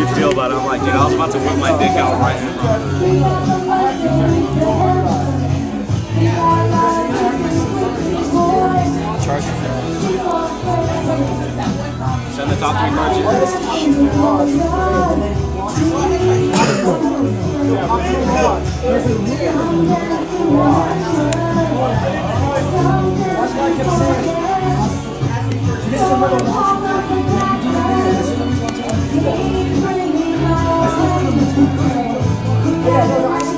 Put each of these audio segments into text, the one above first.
huge deal about it. I'm like, dude, I was about to whip my dick out right. Charge. Send the top three cards in.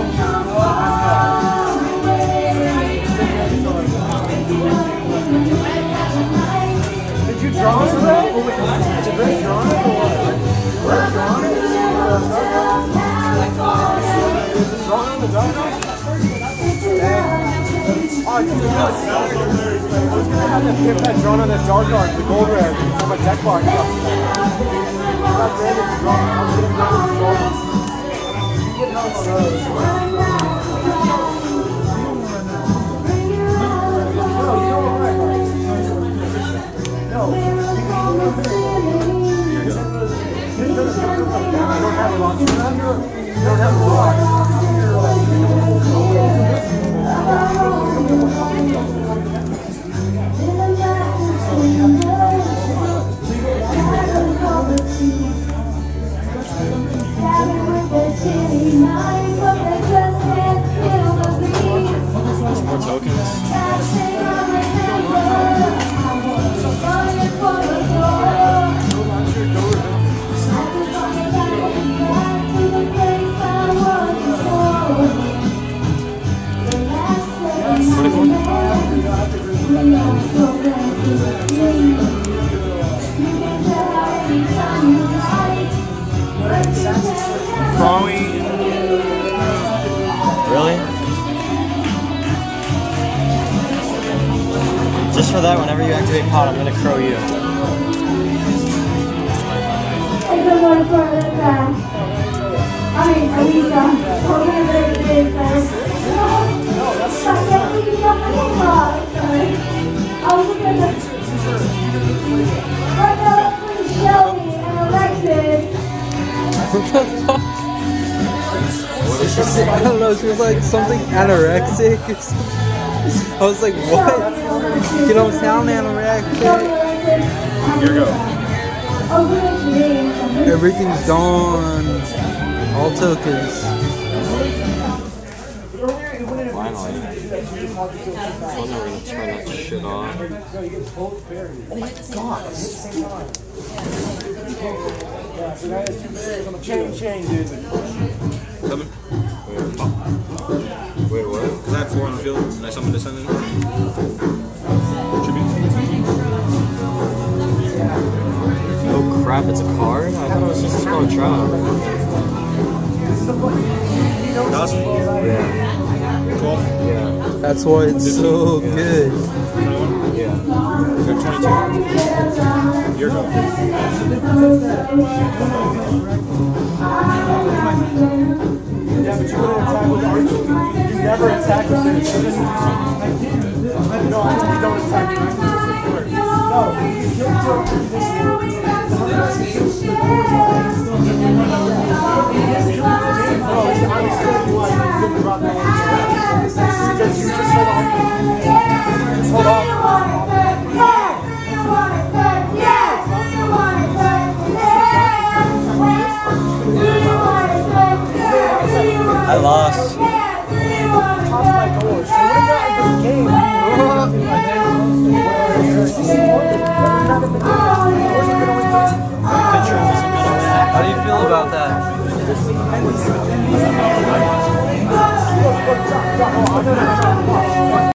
Did get that drawn on the dark art, the gold rare, on my deck bar. To to. You don't have a lot. Have you don't have a lot. Probably. Really? Just for that, whenever you activate pot, I'm gonna crow you. I don't know, she was like something anorexic something. I was like, what? You don't sound anorexic. Here you go. Everything's gone. All tokens. Finally. I'm never gonna turn that shit off. Chain, chain, dude. Seven. Four on the field, and I summoned a send in. Tribute. Oh crap, it's a card? I thought it was just a small trap. Thousand. Yeah. Twelve. Yeah. That's why it's so good. Twenty-one. Yeah. Twenty-two. Here you go. Yeah, but you wouldn't attack with archer. Never attack with this. No, I you don't attack with this. No, you kill No, it's honestly why you Top my that?